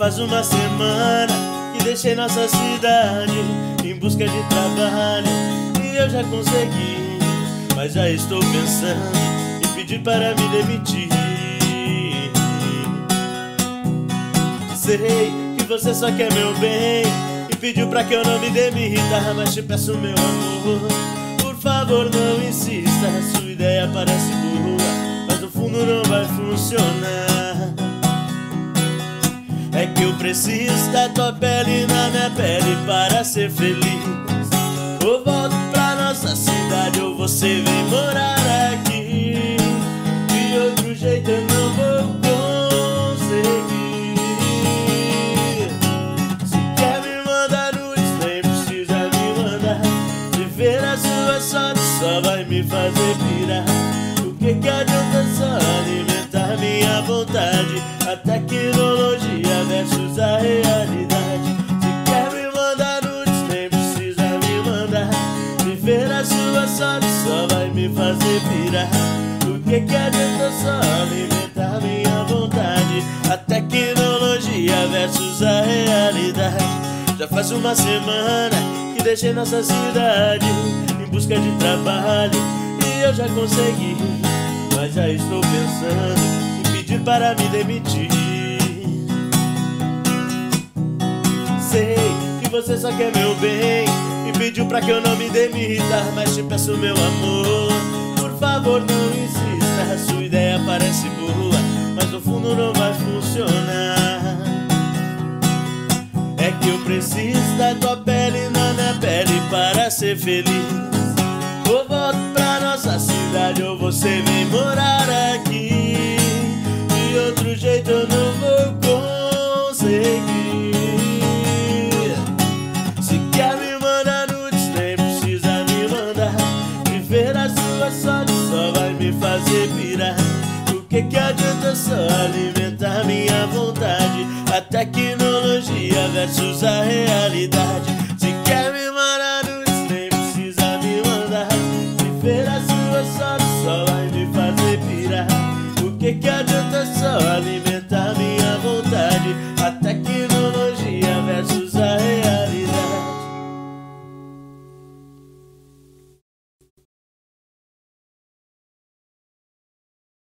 faz uma semana que deixei nossa cidade em busca de trabalho e eu já consegui, mas já estou pensando em pedir para me demitir. Sei que você só quer meu bem e pediu pra que eu não me demita, mas te peço meu amor, por favor não insista, sua ideia parece boa, mas no fundo não vai funcionar. Que eu preciso da tua pele na minha pele para ser feliz. Ou volto pra nossa cidade ou você vem morar aqui. De outro jeito eu não vou conseguir. Se quer me mandar nudes, nem precisa me mandar. Viver a sua sorte só vai me fazer pirar. O que que adianta só alimentar minha vontade? A tecnologia fazer pirar. O que que adianta só alimentar minha vontade? A tecnologia versus a realidade. Já faz uma semana que deixei nossa cidade em busca de trabalho e eu já consegui, mas já estou pensando pedir para me demitir. Sei que você só quer meu bem e pediu pra que eu não me demita, mas te peço meu amor, favor não insista. Sua ideia parece boa, mas no fundo não vai funcionar. É que eu preciso da tua pele na minha pele para ser feliz. Ou volto pra nossa cidade ou você vem morar mentira. Que, que adianta só alimentar minha vontade? A tecnologia versus a realidade. Se quer me mandar nudes, nem precisa me mandar. Se ver a sua fotos só vai me fazer pirar. O que, que adianta?